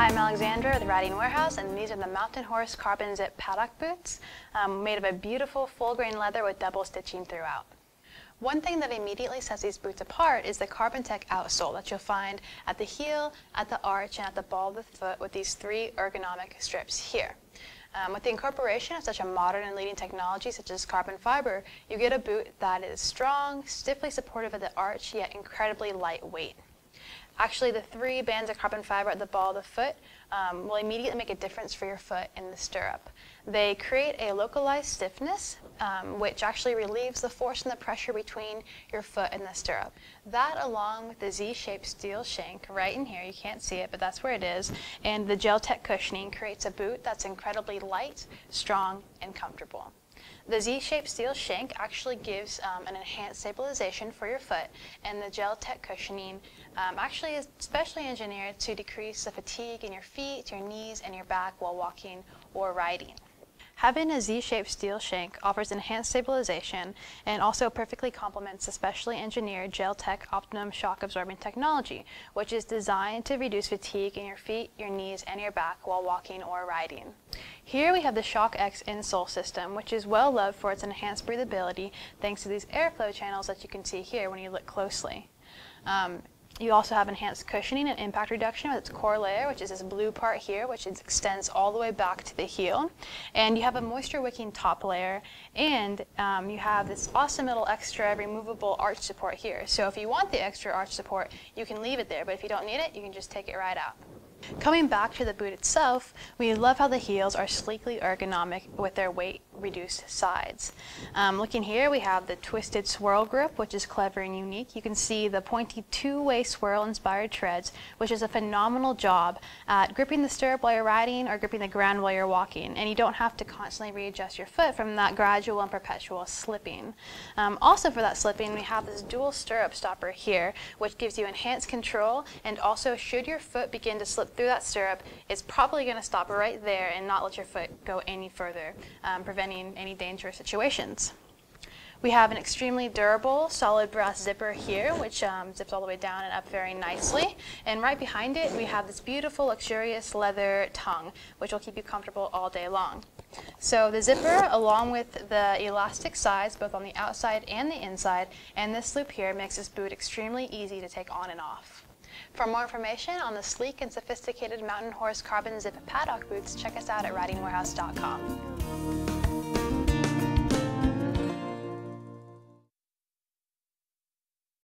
Hi, I'm Alexandra with Riding Warehouse, and these are the Mountain Horse Carbon Zip Paddock boots, um, made of a beautiful full grain leather with double stitching throughout. One thing that immediately sets these boots apart is the Carbon Tech outsole that you'll find at the heel, at the arch, and at the ball of the foot with these three ergonomic strips here. Um, with the incorporation of such a modern and leading technology such as carbon fiber, you get a boot that is strong, stiffly supportive of the arch, yet incredibly lightweight. Actually, the three bands of carbon fiber at the ball of the foot um, will immediately make a difference for your foot in the stirrup. They create a localized stiffness, um, which actually relieves the force and the pressure between your foot and the stirrup. That, along with the Z-shaped steel shank right in here, you can't see it, but that's where it is, and the Gel-Tech cushioning creates a boot that's incredibly light, strong, and comfortable. The Z-shaped steel shank actually gives um, an enhanced stabilization for your foot, and the Gel-Tech cushioning um, actually is specially engineered to decrease the fatigue in your feet, your knees, and your back while walking or riding. Having a Z-shaped steel shank offers enhanced stabilization and also perfectly complements the specially engineered Gel-Tech Optimum shock absorbing technology, which is designed to reduce fatigue in your feet, your knees, and your back while walking or riding. Here we have the Shock X insole system, which is well loved for its enhanced breathability thanks to these airflow channels that you can see here when you look closely. Um, you also have enhanced cushioning and impact reduction with its core layer, which is this blue part here, which extends all the way back to the heel. And you have a moisture wicking top layer, and um, you have this awesome little extra removable arch support here. So if you want the extra arch support, you can leave it there, but if you don't need it, you can just take it right out. Coming back to the boot itself, we love how the heels are sleekly ergonomic with their weight reduced sides. Um, looking here, we have the twisted swirl grip, which is clever and unique. You can see the pointy two-way swirl inspired treads, which is a phenomenal job at gripping the stirrup while you're riding or gripping the ground while you're walking. And you don't have to constantly readjust your foot from that gradual and perpetual slipping. Um, also for that slipping, we have this dual stirrup stopper here, which gives you enhanced control and also should your foot begin to slip through that stirrup, it's probably going to stop right there and not let your foot go any further, um, preventing any dangerous situations. We have an extremely durable solid brass zipper here, which um, zips all the way down and up very nicely. And right behind it, we have this beautiful, luxurious leather tongue, which will keep you comfortable all day long. So the zipper, along with the elastic sides, both on the outside and the inside, and this loop here makes this boot extremely easy to take on and off. For more information on the sleek and sophisticated Mountain Horse Carbon Zip Paddock boots, check us out at ridingwarehouse.com.